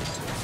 Yeah.